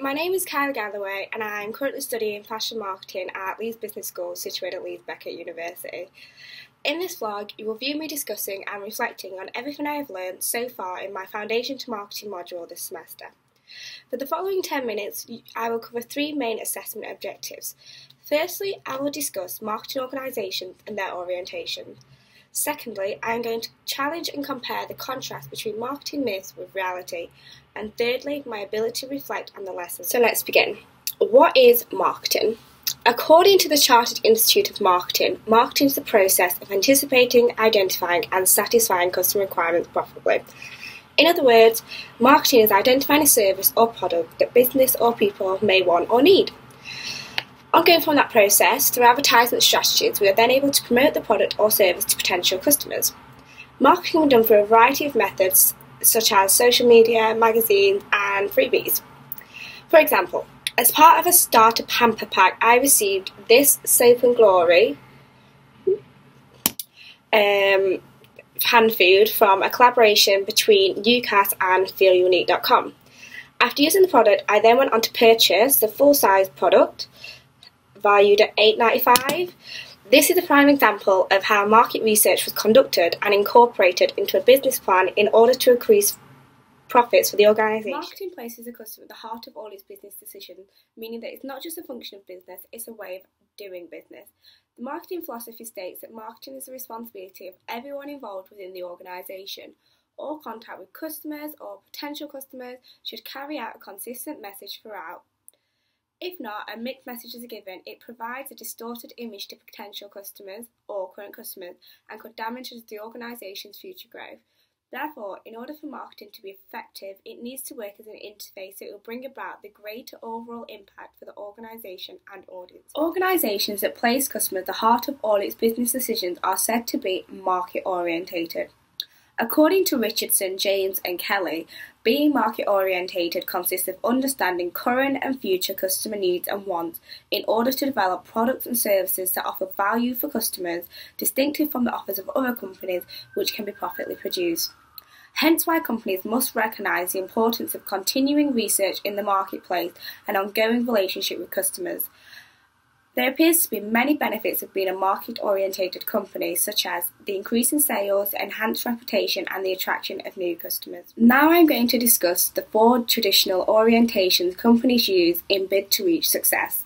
my name is Kyla Galloway and I'm currently studying fashion marketing at Leeds Business School situated at Leeds Beckett University. In this vlog, you will view me discussing and reflecting on everything I have learned so far in my Foundation to Marketing module this semester. For the following 10 minutes, I will cover three main assessment objectives. Firstly, I will discuss marketing organisations and their orientation. Secondly, I am going to challenge and compare the contrast between marketing myths with reality. And thirdly, my ability to reflect on the lessons. So let's begin. What is marketing? According to the Chartered Institute of Marketing, marketing is the process of anticipating, identifying, and satisfying customer requirements profitably. In other words, marketing is identifying a service or product that business or people may want or need. Ongoing from that process, through advertisement strategies, we are then able to promote the product or service to potential customers. Marketing is done through a variety of methods, such as social media, magazines, and freebies. For example, as part of a starter pamper pack, I received this Soap and Glory um, hand food from a collaboration between UCAS and FeelUnique.com. After using the product, I then went on to purchase the full size product valued at $8.95. This is a prime example of how market research was conducted and incorporated into a business plan in order to increase profits for the organisation. Marketing places the customer at the heart of all its business decisions, meaning that it's not just a function of business, it's a way of doing business. The marketing philosophy states that marketing is the responsibility of everyone involved within the organisation. All contact with customers or potential customers should carry out a consistent message throughout if not, a mixed message is given, it provides a distorted image to potential customers or current customers and could damage the organisation's future growth. Therefore, in order for marketing to be effective, it needs to work as an interface that will bring about the greater overall impact for the organisation and audience. Organisations that place customers at the heart of all its business decisions are said to be market orientated. According to Richardson, James, and Kelley, being market orientated consists of understanding current and future customer needs and wants in order to develop products and services that offer value for customers, distinctive from the offers of other companies which can be profitably produced. Hence, why companies must recognise the importance of continuing research in the marketplace and ongoing relationship with customers. There appears to be many benefits of being a market orientated company, such as the increase in sales, enhanced reputation, and the attraction of new customers. Now I'm going to discuss the four traditional orientations companies use in bid to reach success.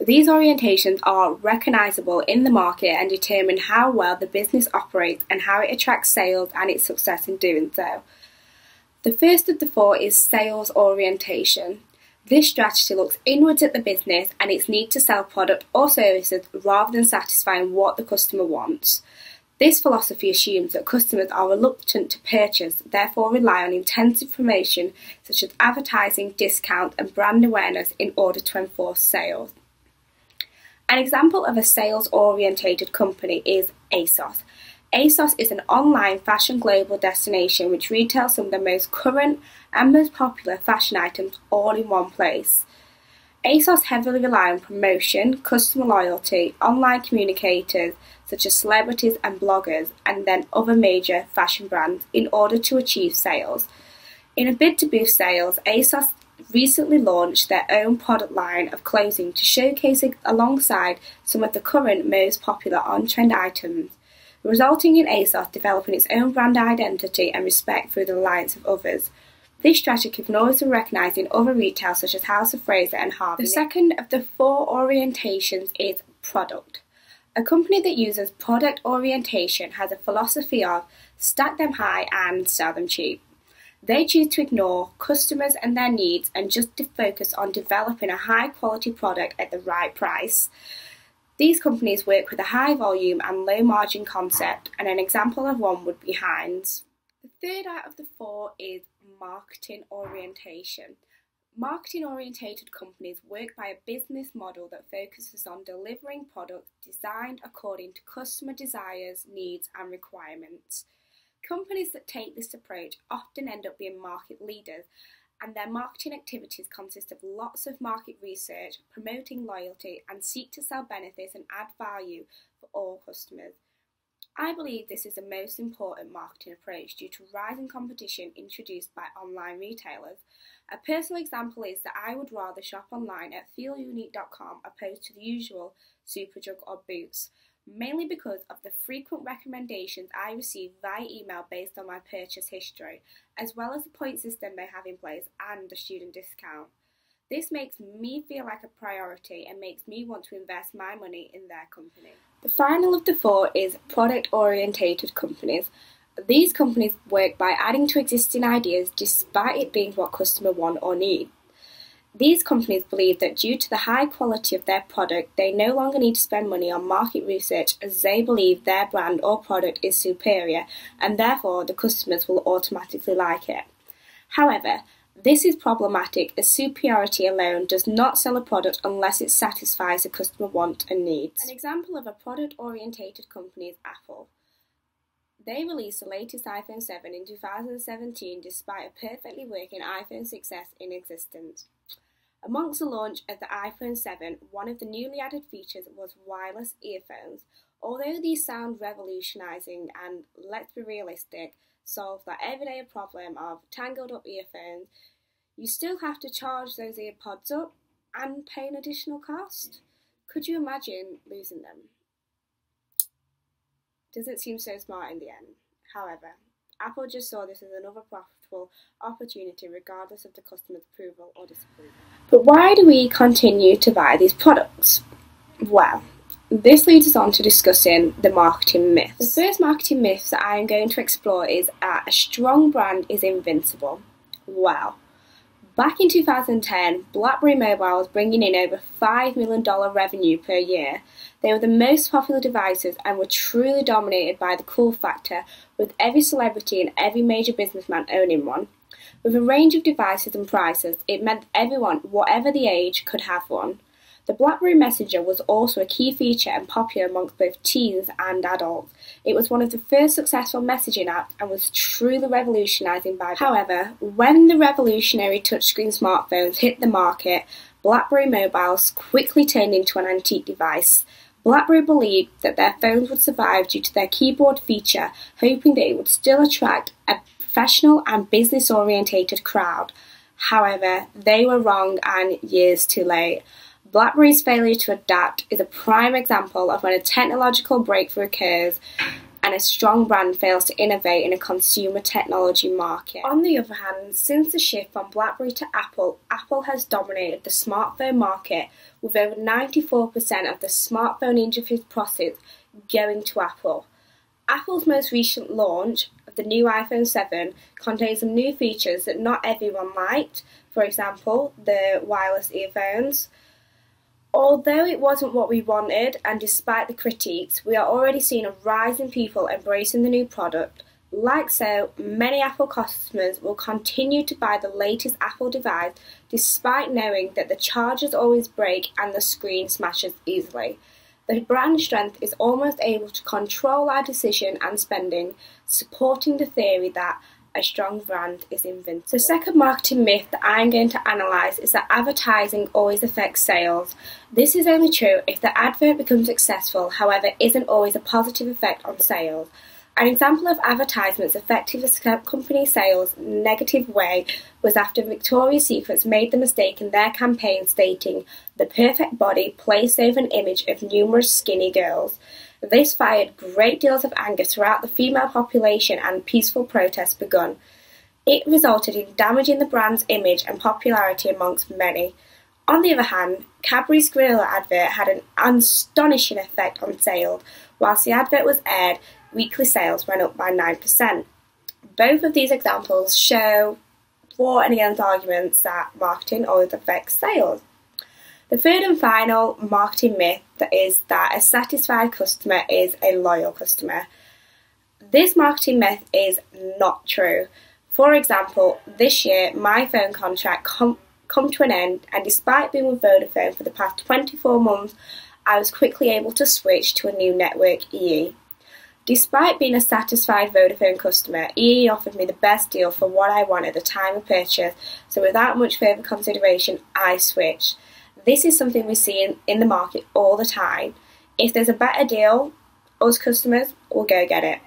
These orientations are recognizable in the market and determine how well the business operates and how it attracts sales and its success in doing so. The first of the four is sales orientation. This strategy looks inwards at the business and its need to sell product or services rather than satisfying what the customer wants. This philosophy assumes that customers are reluctant to purchase, therefore rely on intensive promotion such as advertising, discount, and brand awareness in order to enforce sales. An example of a sales orientated company is ASOS, ASOS is an online fashion global destination which retails some of the most current and most popular fashion items all in one place. ASOS heavily rely on promotion, customer loyalty, online communicators such as celebrities and bloggers, and then other major fashion brands in order to achieve sales. In a bid to boost sales, ASOS recently launched their own product line of clothing to showcase it alongside some of the current most popular on trend items resulting in ASOS developing its own brand identity and respect through the alliance of others. This strategy can also be recognised in other retail such as House of Fraser and Harvey. The second of the four orientations is product. A company that uses product orientation has a philosophy of stack them high and sell them cheap. They choose to ignore customers and their needs and just to focus on developing a high quality product at the right price. These companies work with a high volume and low margin concept, and an example of one would be Heinz. The third out of the four is marketing orientation. Marketing orientated companies work by a business model that focuses on delivering products designed according to customer desires, needs, and requirements. Companies that take this approach often end up being market leaders and their marketing activities consist of lots of market research, promoting loyalty, and seek to sell benefits and add value for all customers. I believe this is the most important marketing approach due to rising competition introduced by online retailers. A personal example is that I would rather shop online at feelunique.com opposed to the usual Superdrug or Boots, mainly because of the frequent recommendations I receive via email based on my purchase history, as well as the point system they have in place and the student discount. This makes me feel like a priority and makes me want to invest my money in their company. The final of the four is product orientated companies. These companies work by adding to existing ideas despite it being what customer want or need. These companies believe that due to the high quality of their product, they no longer need to spend money on market research as they believe their brand or product is superior and therefore the customers will automatically like it. However, this is problematic as superiority alone does not sell a product unless it satisfies the customer want and needs. An example of a product orientated company is Apple. They released the latest iPhone 7 in 2017 despite a perfectly working iPhone 6s in existence. Amongst the launch of the iPhone 7, one of the newly added features was wireless earphones. Although these sound revolutionizing and, let's be realistic, solve that everyday problem of tangled up earphones, you still have to charge those earpods up and pay an additional cost. Could you imagine losing them? Doesn't seem so smart in the end. However, Apple just saw this as another profitable opportunity regardless of the customer's approval or disapproval. But why do we continue to buy these products? Well, this leads us on to discussing the marketing myths. The first marketing myth that I am going to explore is that a strong brand is invincible. Well, back in 2010, BlackBerry Mobile was bringing in over $5 million revenue per year. They were the most popular devices and were truly dominated by the cool factor, with every celebrity and every major businessman owning one. With a range of devices and prices, it meant everyone, whatever the age, could have one. The BlackBerry Messenger was also a key feature and popular amongst both teens and adults. It was one of the first successful messaging apps and was truly revolutionizing by However, when the revolutionary touchscreen smartphones hit the market, BlackBerry mobiles quickly turned into an antique device. BlackBerry believed that their phones would survive due to their keyboard feature, hoping that it would still attract a professional and business orientated crowd. However, they were wrong and years too late. BlackBerry's failure to adapt is a prime example of when a technological breakthrough occurs and a strong brand fails to innovate in a consumer technology market. On the other hand, since the shift from BlackBerry to Apple, Apple has dominated the smartphone market with over 94% of the smartphone industry's profits going to Apple. Apple's most recent launch of the new iPhone 7 contains some new features that not everyone liked, for example, the wireless earphones. Although it wasn't what we wanted, and despite the critiques, we are already seeing a rise in people embracing the new product. Like so, many Apple customers will continue to buy the latest Apple device despite knowing that the chargers always break and the screen smashes easily. The brand strength is almost able to control our decision and spending, supporting the theory that a strong brand is invincible. The second marketing myth that I'm going to analyse is that advertising always affects sales. This is only true if the advert becomes successful, however, isn't always a positive effect on sales. An example of advertisements affecting a company's sales negative way was after Victoria's Secrets made the mistake in their campaign stating the perfect body placed over an image of numerous skinny girls. This fired great deals of anger throughout the female population and peaceful protests begun. It resulted in damaging the brand's image and popularity amongst many. On the other hand, Cadbury's Gorilla advert had an astonishing effect on sales. Whilst the advert was aired, weekly sales went up by 9%. Both of these examples show for and against arguments that marketing always affects sales. The third and final marketing myth is that a satisfied customer is a loyal customer. This marketing myth is not true. For example, this year my phone contract com- come to an end, and despite being with Vodafone for the past 24 months, I was quickly able to switch to a new network, EE. Despite being a satisfied Vodafone customer, EE offered me the best deal for what I want at the time of purchase, so without much further consideration, I switched. This is something we see in, in the market all the time. If there's a better deal, us customers will go get it.